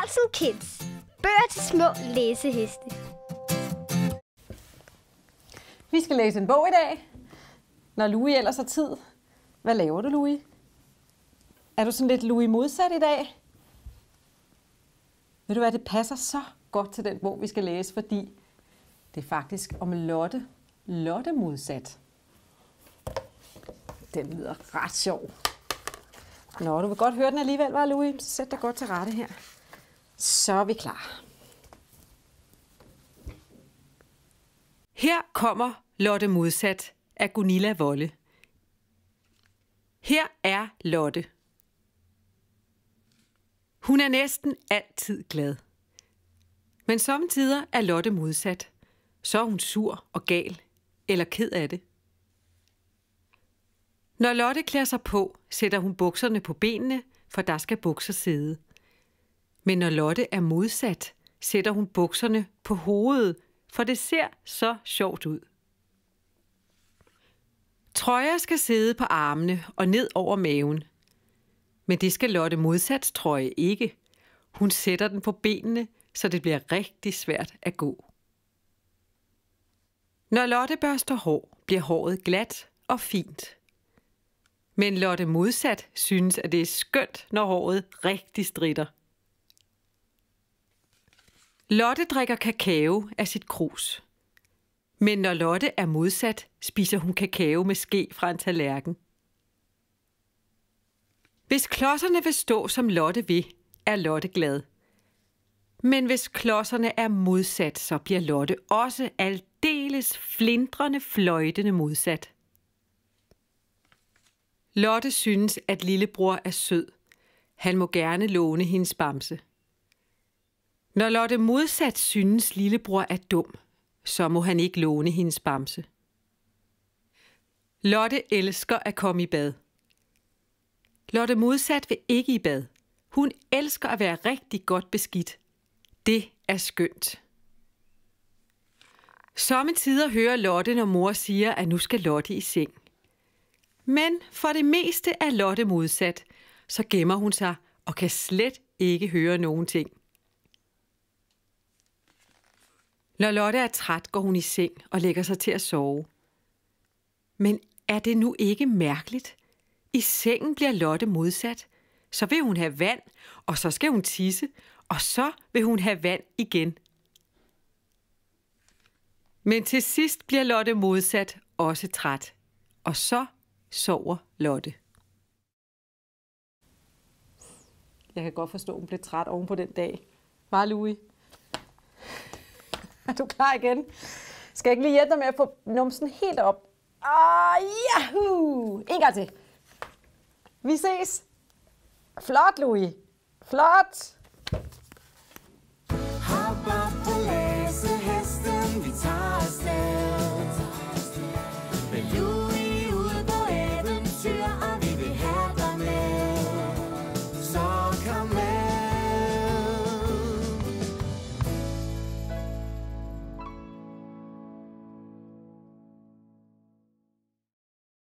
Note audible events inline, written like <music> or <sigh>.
Carlsen Kids. Bøger til små læseheste. Vi skal læse en bog i dag, når Louis ellers har tid. Hvad laver du, Louis? Er du sådan lidt Louis modsat i dag? Ved du hvad, det passer så godt til den bog, vi skal læse, fordi det er faktisk om Lotte. Lotte modsat. Den lyder ret sjov. Nå, du vil godt høre den alligevel, var Louis? Så sæt dig godt til rette her. Så er vi klar. Her kommer Lotte modsat af Gunilla Volle. Her er Lotte. Hun er næsten altid glad. Men samtidig er Lotte modsat. Så er hun sur og gal eller ked af det. Når Lotte klæder sig på, sætter hun bukserne på benene, for der skal bukser sidde. Men når Lotte er modsat, sætter hun bukserne på hovedet, for det ser så sjovt ud. Trøjer skal sidde på armene og ned over maven. Men det skal Lotte modsats trøje ikke. Hun sætter den på benene, så det bliver rigtig svært at gå. Når Lotte børster hår, bliver håret glat og fint. Men Lotte modsat synes, at det er skønt, når håret rigtig stritter. Lotte drikker kakao af sit krus. Men når Lotte er modsat, spiser hun kakao med ske fra en tallerken. Hvis klodserne vil stå, som Lotte vil, er Lotte glad. Men hvis klodserne er modsat, så bliver Lotte også aldeles flindrende fløjtende modsat. Lotte synes, at lillebror er sød. Han må gerne låne hendes bamse. Når Lotte modsat synes, lillebror er dum, så må han ikke låne hendes bamse. Lotte elsker at komme i bad. Lotte modsat vil ikke i bad. Hun elsker at være rigtig godt beskidt. Det er skønt. Sommetider hører Lotte, når mor siger, at nu skal Lotte i seng. Men for det meste er Lotte modsat, så gemmer hun sig og kan slet ikke høre nogen ting. Når Lotte er træt, går hun i seng og lægger sig til at sove. Men er det nu ikke mærkeligt? I sengen bliver Lotte modsat. Så vil hun have vand, og så skal hun tisse, og så vil hun have vand igen. Men til sidst bliver Lotte modsat også træt, og så sover Lotte. Jeg kan godt forstå, at hun blev træt oven på den dag. Var Louis? <laughs> Er du klar igen? Skal jeg ikke lige hjælpe dig med at få numsen helt op? Ah, yahoo! En gang til. Vi ses. Flot, Louis. Flot. Hopper på læsehesten, vi tager